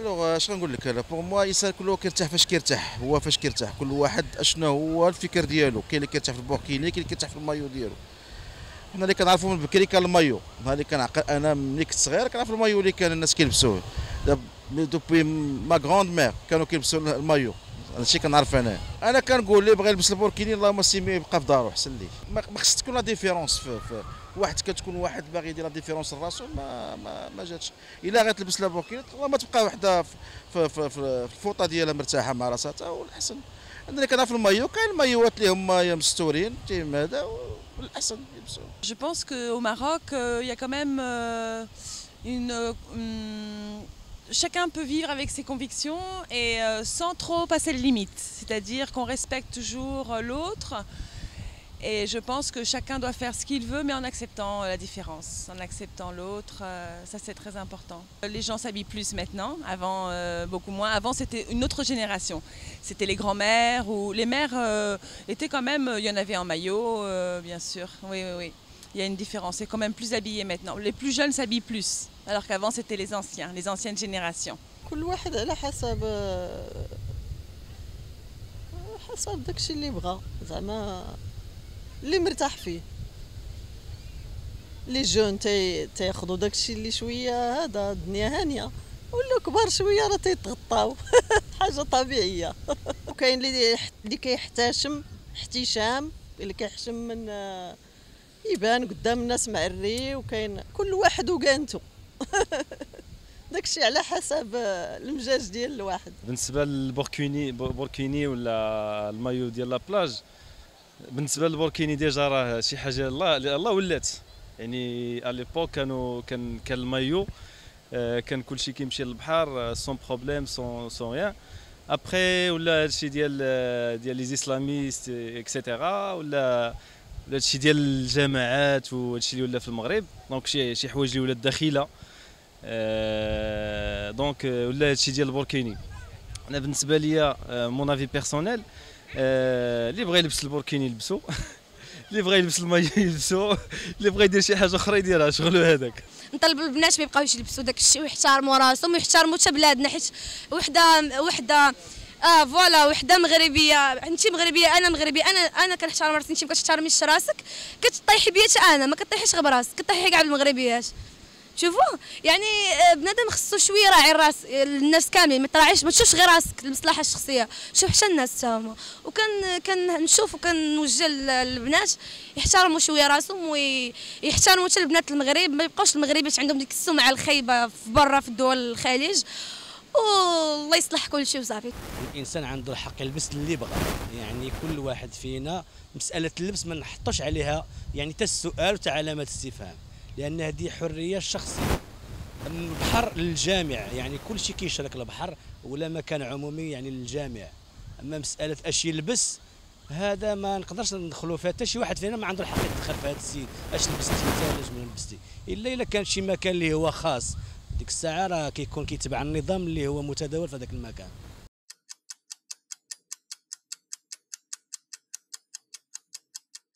Alors اش غنقول لك؟ أنا pour moi الانسان كل كيرتاح فاش كيرتاح هو فاش كيرتاح. كل واحد أشنو هو الفكر ديالو. كاين اللي كيرتاح في البوركيني كاين اللي كيرتاح في المايو ديالو. حنا اللي كنعرفوا من بكري كان المايو. نهار اللي كنعقل أنا ملي كنت صغير كنعرف المايو اللي كان الناس كيلبسوه. depuis ma grand-mère كانوا كيلبسوا المايو. هادشي كنعرف أنا. أنا كنقول اللي بغى يلبس البوركيني اللهم سيمي يبقى في دارو احسن ليه ما خص تكون la différence في, في واحد كتكون واحد باغي يدير la différence لراسو ما ما, ما جاتش. إلا غتلبس لا بوركيني تبقى وحدة في, في, في, في الفوطة ديالها مرتاحة مع راسها والاحسن عندنا كنعرف المايو كاين المايوات اللي هما مستورين تيم هذا والاحسن يلبسوه. Je pense qu'au Maroc, euh, il y a même euh, une. Chacun peut vivre avec ses convictions et euh, sans trop passer les limites. C'est-à-dire qu'on respecte toujours euh, l'autre. Et je pense que chacun doit faire ce qu'il veut, mais en acceptant euh, la différence, en acceptant l'autre. ça, c'est très important. Les gens s'habillent plus maintenant, avant beaucoup moins. Avant, c'était une autre génération. C'était les grands-mères ou les mères étaient quand même. Il y en avait en maillot, bien sûr. Oui, oui, oui. Il y a une différence. C'est quand même plus habillé maintenant. Les plus jeunes s'habillent plus, alors qu'avant, c'était les anciens, les anciennes générations. كل واحد على حسب حسب داكشي اللي بغا زعما اللي مرتاح فيه les jeunes تي تياخذوا داكشي اللي شوية هذا الدنيا هانية ولا كبار شوية راه تيتغطاو حاجة طبيعية وكاين اللي اللي كيحتشم احتشام اللي كيحشم من آه، يبان قدام الناس معري وكاين كل واحد وكانتو داكشي على حسب آه، المزاج ديال الواحد. بالنسبة للبوركيني بوركيني ولا المايو ديال la plage بالنسبة للبوركيني déjà راه شي حاجة يالله يالله ولات. يعني à l'époque كانوا كان كان المايو آه، كان كلشي كيمشي للبحر sans problème sans sans rien après ولا هادشي ديال ديال les islamistes et cetera ولا هادشي ديال الجماعات وهادشي اللي ولا في المغرب. donc شي شي حوايج اللي ولات داخلة. آه، donc ولا هادشي ديال البوركيني. أنا بالنسبة ليا mon avis personnel اللي بغى يلبس البوركيني يلبسو. اللي بغى يلبس المايو يلبسو. اللي بغى يدير شي حاجة أخرى يديرها شغلو هذاك. نطلب البنات ما يبقاوش يلبسوا داك الشيء ويحترموا راسهم ويحترموا حتى بلادنا حيت وحده وحدة آه voilà وحدة مغربية. انت مغربية أنا مغربية. أنا أنا كنحترم راسي انت ما كتحترميش راسك. كتطيحي بيا أنا ما كطيحيش غير براسك. كطيحي كاع بالمغربيات شوفوا؟ يعني آه، بنادم خصو شوية يراعي الراس الناس كاملين. ما تراعيش ما تشوفش غير راسك المصلحة الشخصية. شوف حتى الناس حتى هما. وكان كنشوف وكنوجه للبنات يحترموا شوية راسهم ويحترموا حتى البنات المغرب. ما يبقاوش المغربيات عندهم ديك السمعة الخايبة في برا في الدول الخليج. والله يصلح كل شيء وصافي. الإنسان عنده الحق يلبس اللي بغى. يعني كل واحد فينا مسألة اللبس ما نحطوش عليها. يعني تا السؤال وتا علامه استفهام لأن هذه حرية شخصية. البحر للجامع يعني كل شيء كيشارك البحر ولا مكان عمومي يعني للجامع أما مسألة اش يلبس هذا ما نقدرش ندخلوا فيها. حتى شي واحد فينا ما عنده الحق يتدخل في هذا السيد. أش لبستي؟ انت ولا اش ما لبستي. إلا إلا كان شي مكان اللي هو خاص. ديك الساعة راه كيكون كيتبع النظام اللي هو متداول في هذاك المكان.